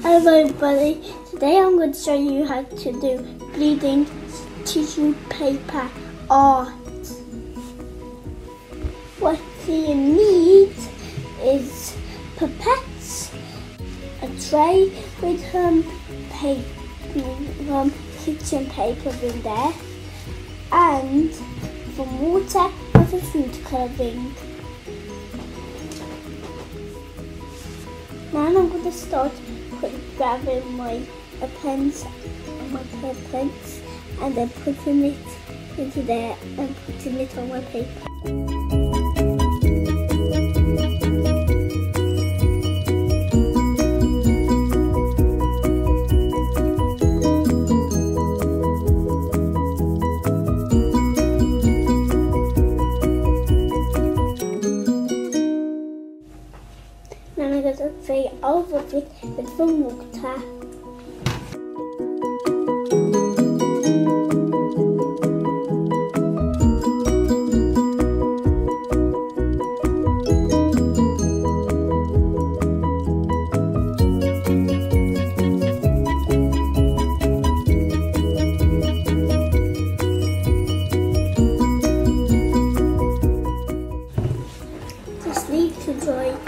Hello everybody, today I'm going to show you how to do bleeding tissue paper art. What you need is pipettes, a tray with um, paper, um, kitchen paper in there, and some water with a food colouring. Now I'm going to start grabbing my pens, my pens, and then putting it into there and putting it on my paper. I'm going to fill over it with some water. Just leave to dry.